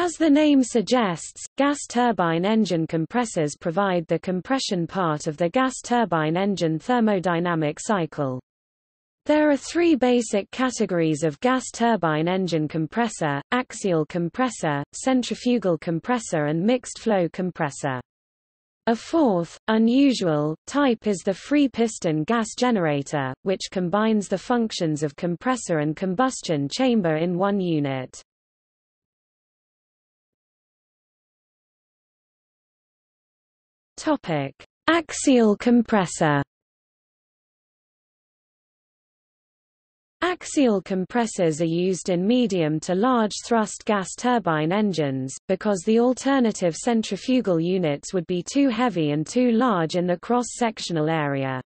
As the name suggests, gas turbine engine compressors provide the compression part of the gas turbine engine thermodynamic cycle. There are three basic categories of gas turbine engine compressor, axial compressor, centrifugal compressor and mixed-flow compressor. A fourth, unusual, type is the free piston gas generator, which combines the functions of compressor and combustion chamber in one unit. Topic: Axial compressor. Axial compressors are used in medium to large thrust gas turbine engines, because the alternative centrifugal units would be too heavy and too large in the cross-sectional area.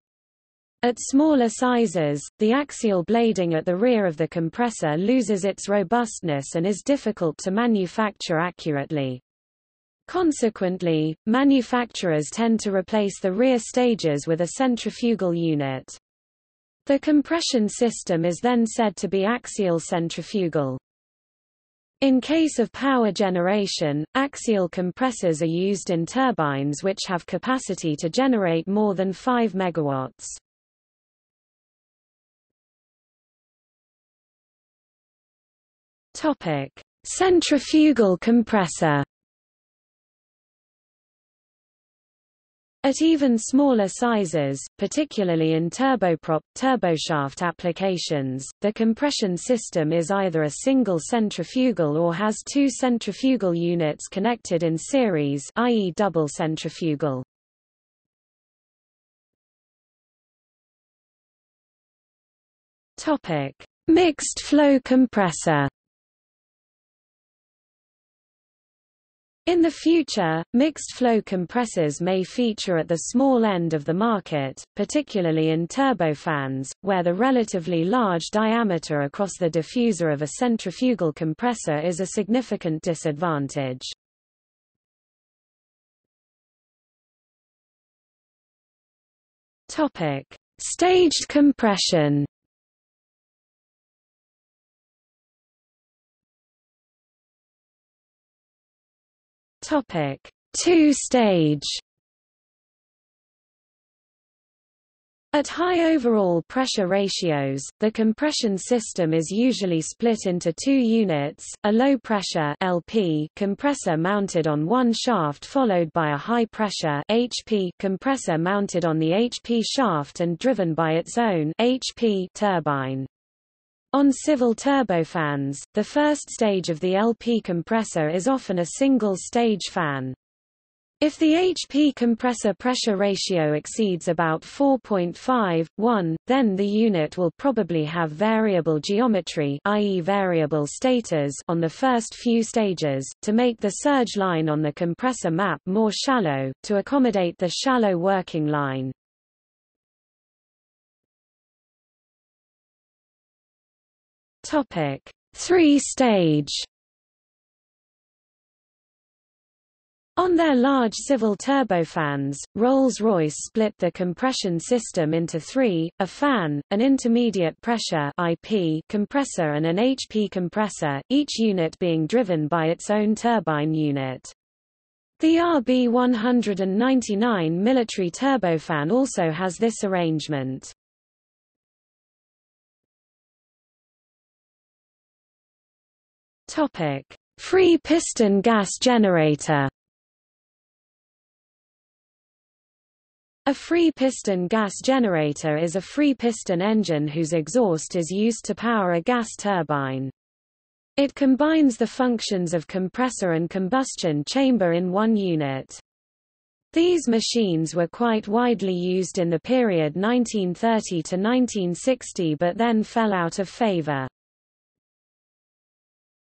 At smaller sizes, the axial blading at the rear of the compressor loses its robustness and is difficult to manufacture accurately. Consequently, manufacturers tend to replace the rear stages with a centrifugal unit. The compression system is then said to be axial centrifugal. In case of power generation, axial compressors are used in turbines which have capacity to generate more than 5 megawatts. Topic: Centrifugal compressor At even smaller sizes, particularly in turboprop, turboshaft applications, the compression system is either a single centrifugal or has two centrifugal units connected in series i.e. double centrifugal. Mixed flow compressor In the future, mixed-flow compressors may feature at the small end of the market, particularly in turbofans, where the relatively large diameter across the diffuser of a centrifugal compressor is a significant disadvantage. Staged compression Topic: Two-stage. At high overall pressure ratios, the compression system is usually split into two units, a low-pressure (LP) compressor mounted on one shaft followed by a high-pressure (HP) compressor mounted on the HP shaft and driven by its own HP turbine. On civil turbofans, the first stage of the LP compressor is often a single-stage fan. If the HP compressor pressure ratio exceeds about 4.5, 1, then the unit will probably have variable geometry i.e. variable stators on the first few stages, to make the surge line on the compressor map more shallow, to accommodate the shallow working line. Topic: Three-stage. On their large civil turbofans, Rolls-Royce split the compression system into three, a fan, an intermediate pressure IP compressor and an HP compressor, each unit being driven by its own turbine unit. The RB-199 military turbofan also has this arrangement. Topic: Free piston gas generator. A free piston gas generator is a free piston engine whose exhaust is used to power a gas turbine. It combines the functions of compressor and combustion chamber in one unit. These machines were quite widely used in the period 1930 to 1960 but then fell out of favor.